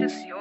teaches you